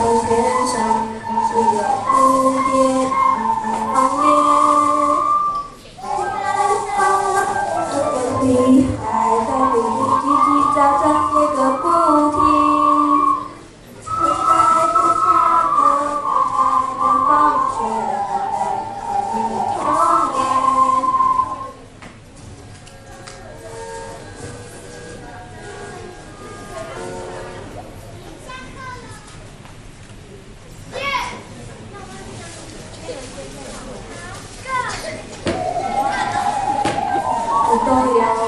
so good. 我都要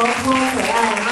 Bông?